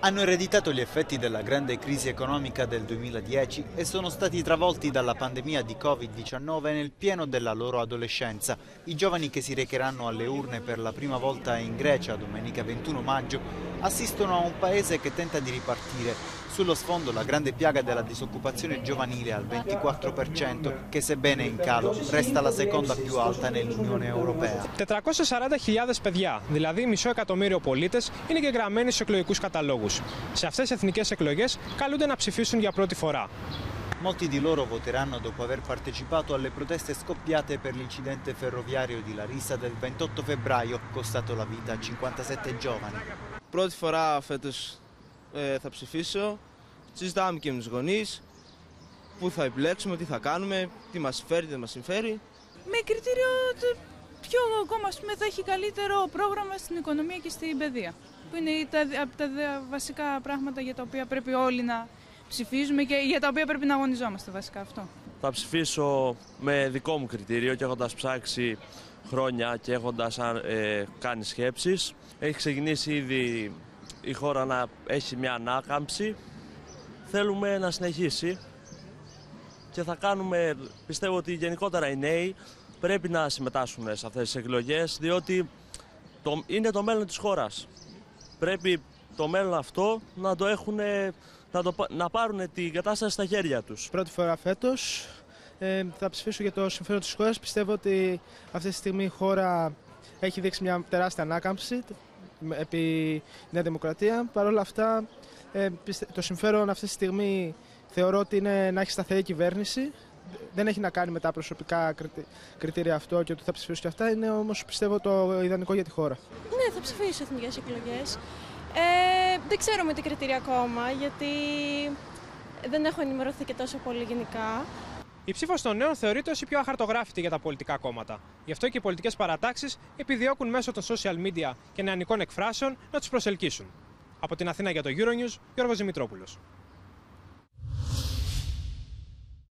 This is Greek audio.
hanno ereditato gli effetti della grande crisi economica del 2010 e sono stati travolti dalla pandemia di Covid-19 nel pieno della loro adolescenza. I giovani che si recheranno alle urne per la prima volta in Grecia domenica 21 maggio assistono a un paese che tenta di ripartire. Sullo sfondo la grande piaga della disoccupazione giovanile al 24% che sebbene in calo resta la seconda più alta nell'Unione Europea. 440.000 παιδιά, δηλαδή μισό εκατομμύριο πολίτε, είναι γεγραμμένοι στου εκλογικού καταλόγου. Σε αυτέ τι εθνικέ εκλογέ καλούνται να ψηφίσουν για πρώτη φορά. Molti di loro voteranno dopo aver partecipato alle proteste scoppiate per l'incidente ferroviario di Larissa del 28 febbraio, costato la vita a 57 giovani. Πρώτη φορά φέτος ε, θα ψηφίσω. Συζητάμε και με τους γονείς πού θα επιλέξουμε, τι θα κάνουμε, τι μας συμφέρει, τι δεν μας συμφέρει. Με κριτήριο το ποιο κόμμα ας πούμε, θα έχει καλύτερο πρόγραμμα στην οικονομία και στην παιδεία. Που είναι τα, από τα βασικά πράγματα για τα οποία πρέπει όλοι να ψηφίζουμε και για τα οποία πρέπει να αγωνιζόμαστε βασικά αυτό. Θα ψηφίσω με δικό μου κριτήριο και έχοντας ψάξει χρόνια και έχοντας ε, κάνει σκέψεις. Έχει ξεκινήσει ήδη η χώρα να έχει μια ανάκαμψη. Θέλουμε να συνεχίσει και θα κάνουμε, πιστεύω ότι γενικότερα οι νέοι πρέπει να συμμετάσχουν σε αυτές τις εκλογές διότι το, είναι το μέλλον της χώρας. Πρέπει το μέλλον αυτό να το έχουν, να, το, να πάρουν την κατάσταση στα χέρια τους. Πρώτη φορά φέτος ε, θα ψηφίσω για το συμφέρον της χώρας. Πιστεύω ότι αυτή τη στιγμή η χώρα έχει δείξει μια τεράστια ανάκαμψη επί Νέα Δημοκρατία. Παρ' όλα αυτά, ε, το συμφέρον αυτή τη στιγμή θεωρώ ότι είναι να έχει σταθερή κυβέρνηση. Δεν έχει να κάνει με τα προσωπικά κριτήρια αυτό και ότι θα ψηφίσω και αυτά. Είναι όμως πιστεύω το ιδανικό για τη χώρα. Ναι, θα ψηφίσω εθνικές εκλογές. Ε, δεν ξέρω με τι κριτήρια ακόμα, γιατί δεν έχω ενημερωθεί και τόσο πολύ γενικά. Η ψήφος των νέων θεωρείται ως η πιο αχαρτογράφητη για τα πολιτικά κόμματα. Γι' αυτό και οι πολιτικές παρατάξεις επιδιώκουν μέσω των social media και νεανικών εκφράσεων να τους προσελκύσουν. Από την Αθήνα για το Euronews, Γιώργος Δημητρόπουλος.